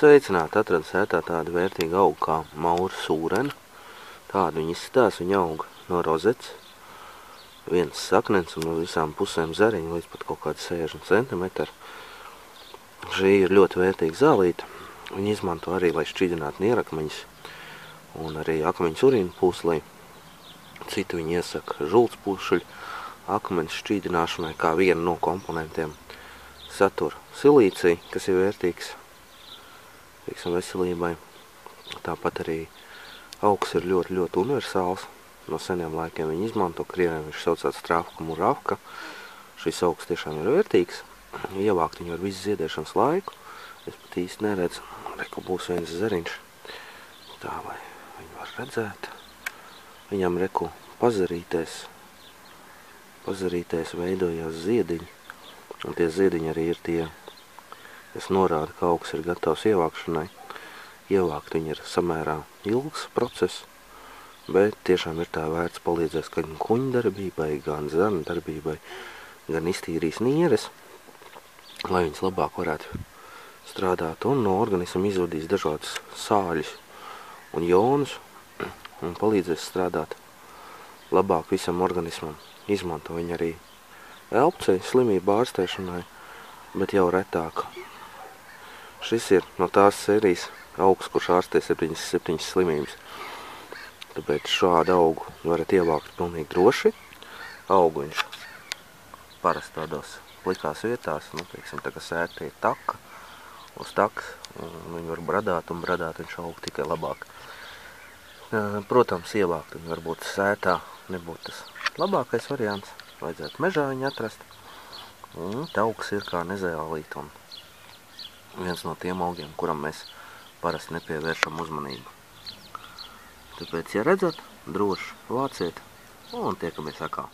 Sveicināti atrada sētā tādu vērtīgu augu kā maura sūrena. Tādu viņa izstās, viņa aug no rozets. Viens saknens un no visām pusēm zariņa līdz pat kaut kādi 60 cm. Šī ir ļoti vērtīga zālīta. Viņa izmanto arī, lai šķidrinātu nierakmeņus un arī akmeņus urīnu pūslī. Citu viņi iesaka žultspušuļu akmeņu šķīdināšanai kā vienu no komponentiem. Satura silīciju, kas ir vērtīgs teiksim, veselībai. Tāpat arī augs ir ļoti, ļoti universāls. No seniem laikiem viņi izmanto krieviem, viņš saucās strāfka muravka. Šis augs tiešām ir vērtīgs. Ievākt viņu ar visu ziedēšanas laiku. Es pat īsti neredzu, reku būs viens zariņš. Tā, lai viņi var redzēt. Viņam reku pazarīties, pazarīties veidojās ziediņi. Un tie ziediņi arī ir tie, kas norāda, ka augs ir gatavs ievākšanai. Ievākt viņu ir samērā ilgs process, bet tiešām ir tā vērts palīdzēs gan kuņu darbībai, gan zarnu darbībai, gan iztīrīs nieres, lai viņas labāk varētu strādāt un no organisma izvadīs dažādas sāļus un jonus un palīdzēs strādāt labāk visam organismam. Izmanto viņu arī elpceļu slimību ārstēšanai, bet jau retāk. Šis ir no tās sērijas augs, kurš ārstē 77 slimības. Tāpēc šādu augu varat ievākt pilnīgi droši. Augu viņš parasti tādos plikās vietās, nu, teiksim, tā kā sēta pie taka, uz takas, viņu var bradāt, un bradāt viņš aug tikai labāk. Protams, ievākt viņu varbūt sētā nebūtu tas labākais variants. Vajadzētu mežā viņu atrast. Un augs ir kā nezēlīt un viens no tiem augiem, kuram mēs parasti nepievēršam uzmanību. Tāpēc, ja redzat, droši vāciet un tiekamies atkal.